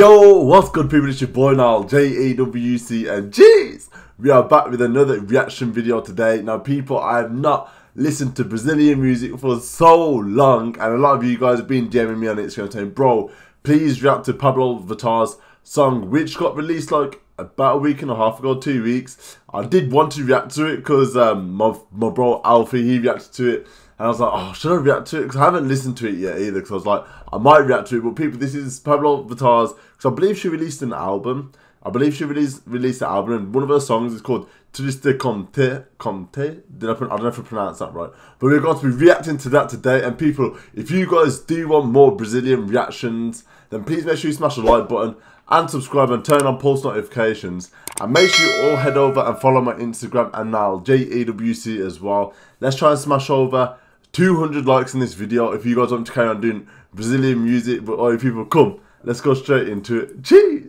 Yo, what's good people? It's your boy Nyal, J-A-W-C, and jeez, we are back with another reaction video today. Now people, I have not listened to Brazilian music for so long, and a lot of you guys have been DMing me on Instagram saying, bro, please react to Pabllo Vittar's song, which got released like about a week and a half ago, two weeks. I did want to react to it because um, my, my bro Alfie, he reacted to it and I was like, oh, should I react to it? Because I haven't listened to it yet either. Because I was like, I might react to it. But people, this is Pabllo Vittar's. Because I believe she released an album. I believe she released released an album. And one of her songs is called Triste. Conte? Did I, don't know if I pronounced that right. But we're going to be reacting to that today. And people, if you guys do want more Brazilian reactions, then please make sure you smash the like button and subscribe and turn on post notifications. And make sure you all head over and follow my Instagram and Nyal JAWC as well. Let's try and smash over 200 likes in this video if you guys want to carry on doing Brazilian music. But all you people, come, let's go straight into it. Jeez.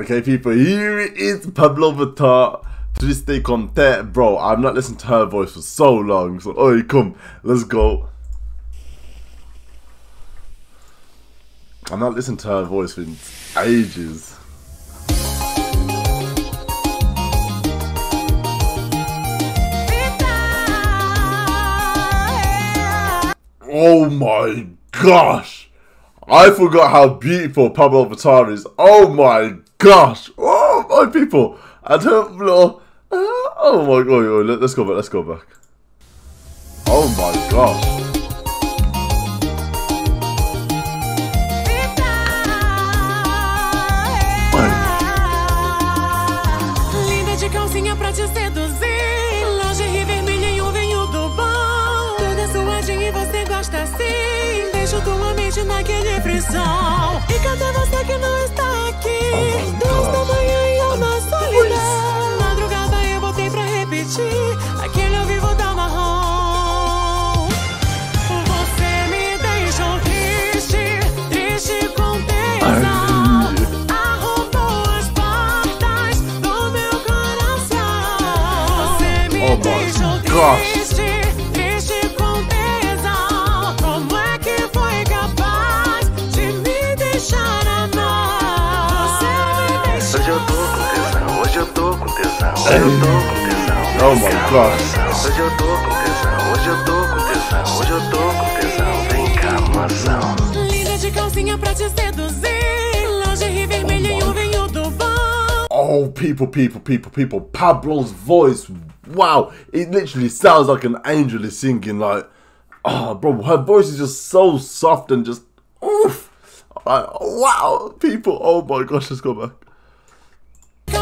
Okay, people, here is Pabllo Vittar. Triste com T. Bro, I've not listened to her voice for so long. So, oh, come, let's go. I've not listened to her voice for ages. Oh my gosh! I forgot how beautiful Pabllo Vittar is. Oh my gosh! Oh my people! I don't know. Oh my god! Let's go back. Let's go back. Oh my gosh! naquele frisão. E cadê você que não está aqui? Duas da manhã e eu na solidão. Madrugada eu botei pra repetir aquele ao vivo da marrom. Você me deixou triste, triste com tesão. Arrombou as portas do meu coração. Você me oh deixou triste. Oh my god. Hoje eu tô com tesão. Hoje eu tô com tesão. Hoje eu tô com tesão. Vem cá, maçã. Linda de calcinha pra te seduzir. Lingerie vermelhinho, vinho do bom. Oh, people, people, people, people. Pabllo's voice. Wow. It literally sounds like an angel is singing. Like, oh, bro, her voice is just so soft and just, oof. Like, wow, people. Oh my gosh, let's go back.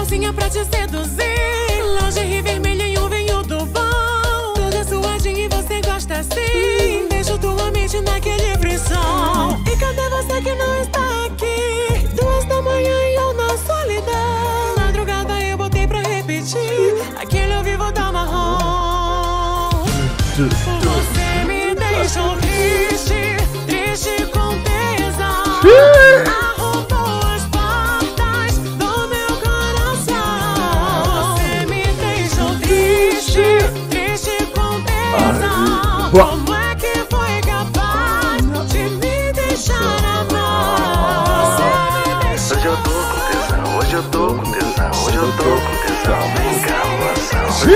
Calcinha pra te seduzir. Lingerie vermelhinho, vinho do bom. Toda suadinha e você gosta assim. Deixo tua mente naquele frisson. E cadê você que não está aqui? Duas da manhã e eu na solidão. Madrugada eu botei pra repetir. Aquele ao vivo da marrom. Você me deixou triste Triste com tesão eu tô com tesão, hoje eu tô com tesão, vem cá, maçã. Hoje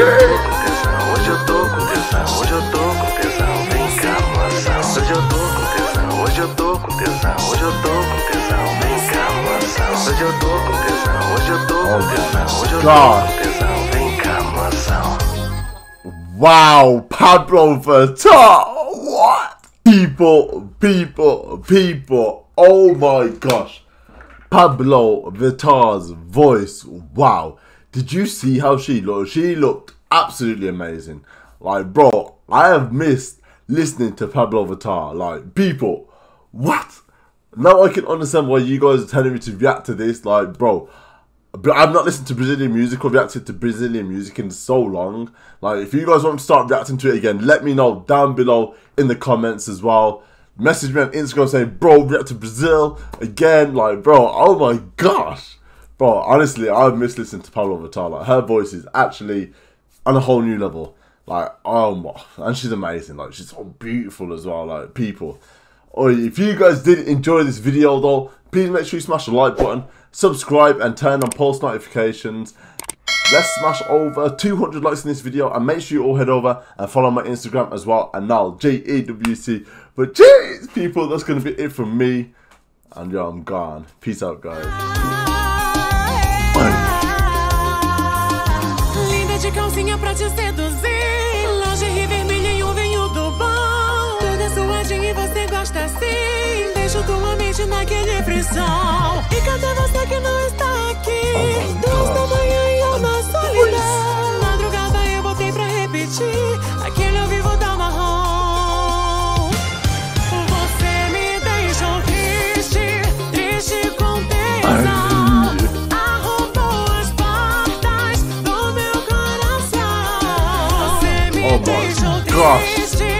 eu tô com tesão, hoje eu tô com tesão, vem cá, maçã. Hoje eu tô com tesão, hoje eu tô com tesão, hoje eu tô com tesão, vem cá, maçã. Hoje eu tô com tesão, hoje eu tô com tesão, hoje eu tô com tesão, vem cá, maçã. Wow, Pabllo Vittar! What? People, people, people. Oh my gosh. Pabllo Vittar's voice. Wow. Did you see how she looked? She looked absolutely amazing. Like, bro, I have missed listening to Pabllo Vittar. Like, people, what? Now I can understand why you guys are telling me to react to this. Like, bro, but I've not listened to Brazilian music or reacted to Brazilian music in so long. Like, if you guys want to start reacting to it again, let me know down below in the comments as well. Message me on Instagram saying, bro, react to Brazil again. Like, bro, oh my gosh. Bro, honestly, I've missed listening to Pabllo Vittar. Like, her voice is actually on a whole new level. Like, oh my, and she's amazing. Like, she's so beautiful as well. Like, people. Oh, if you guys did enjoy this video though, please make sure you smash the like button subscribe and turn on post notifications. Let's smash over 200 likes in this video and make sure you all head over and follow my Instagram as well and Nyal J-A-W-C. But jeez people, that's going to be it from me. And yo, I'm gone. Peace out guys. Deixo tua mente naquele Oh my gosh.